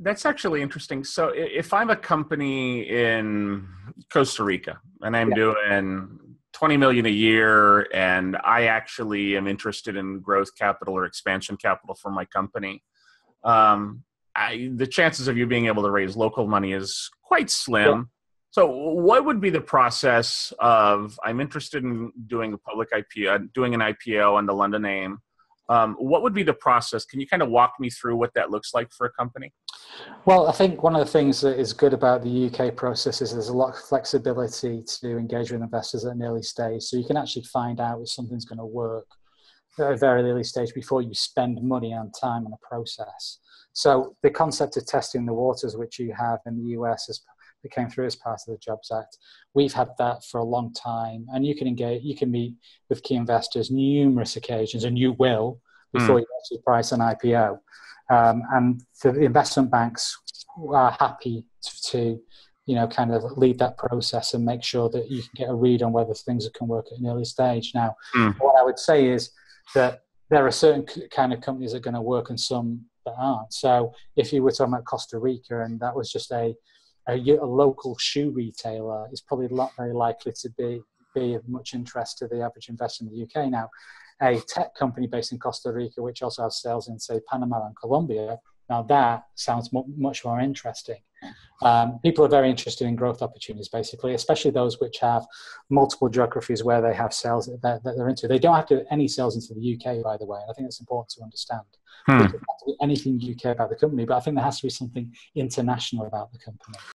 that's actually interesting. So if I'm a company in Costa Rica and I'm yeah. doing 20 million a year and I actually am interested in growth capital or expansion capital for my company, um, I, the chances of you being able to raise local money is quite slim. Yeah. So, what would be the process of I'm interested in doing a public IPO, doing an IPO on the London AIM? Um, what would be the process? Can you kind of walk me through what that looks like for a company? Well, I think one of the things that is good about the UK process is there's a lot of flexibility to engage with investors at an early stage. So you can actually find out if something's going to work at a very early stage before you spend money and time on a process. So the concept of testing the waters, which you have in the US as that came through as part of the Jobs Act. We've had that for a long time, and you can engage, you can meet with key investors numerous occasions, and you will before mm. you actually price an IPO. Um, and the investment banks are happy to, to, you know, kind of lead that process and make sure that you can get a read on whether things can work at an early stage. Now, mm. what I would say is that there are certain kind of companies that are going to work and some that aren't. So if you were talking about Costa Rica and that was just a a, a local shoe retailer is probably not very likely to be, be of much interest to the average investor in the UK. Now, a tech company based in Costa Rica, which also has sales in, say, Panama and Colombia, now that sounds much more interesting. Um, people are very interested in growth opportunities, basically, especially those which have multiple geographies where they have sales that, that they're into. They don't have to any sales into the UK, by the way. And I think it's important to understand. Hmm. There doesn't have to be anything UK about the company, but I think there has to be something international about the company.